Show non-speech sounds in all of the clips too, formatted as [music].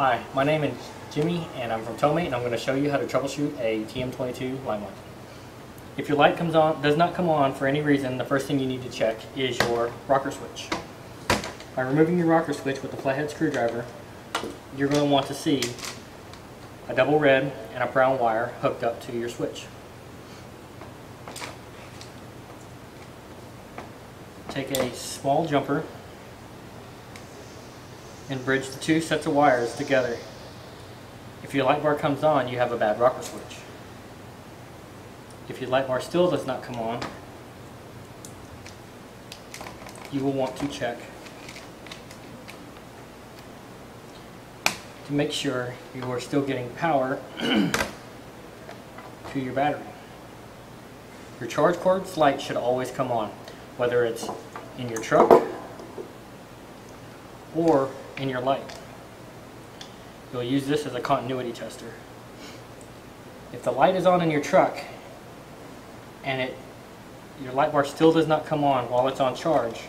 Hi, my name is Jimmy and I'm from TowMate and I'm going to show you how to troubleshoot a TM22 Limelight. If your light comes on, does not come on for any reason, the first thing you need to check is your rocker switch. By removing your rocker switch with a flathead screwdriver, you're going to want to see a double red and a brown wire hooked up to your switch. Take a small jumper and bridge the two sets of wires together. If your light bar comes on, you have a bad rocker switch. If your light bar still does not come on, you will want to check to make sure you are still getting power [clears throat] to your battery. Your charge cord's light should always come on, whether it's in your truck or in your light. You'll use this as a continuity tester. If the light is on in your truck and it your light bar still does not come on while it's on charge,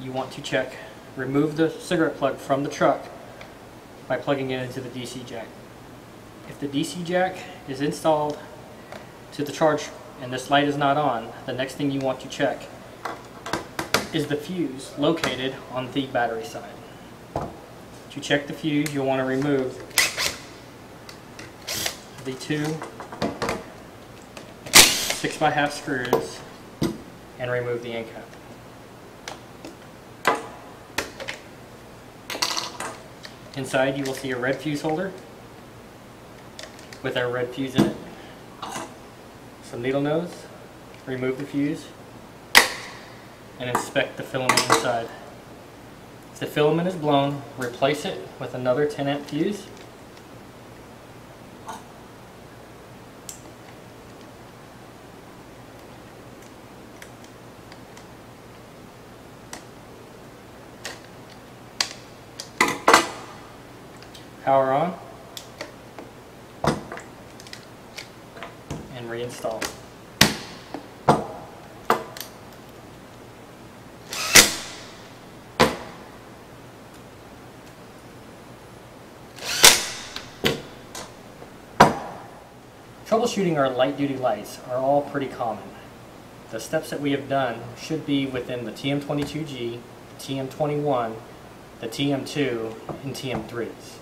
you want to check, remove the cigarette plug from the truck by plugging it into the DC jack. If the DC jack is installed to the charge and this light is not on, the next thing you want to check is the fuse located on the battery side. To check the fuse, you'll want to remove the two 6 by half screws and remove the end cap. Inside you will see a red fuse holder with our red fuse in it. Some needle nose, remove the fuse, and inspect the filament inside. If the filament is blown, replace it with another 10 amp fuse. Power on and reinstall. Troubleshooting our light duty lights are all pretty common. The steps that we have done should be within the TM22G, the TM21, the TM2, and TM3s.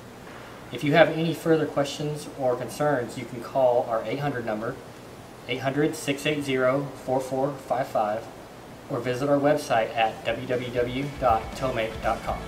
If you have any further questions or concerns, you can call our 800 number, 800-680-4455, or visit our website at www.towmate.com.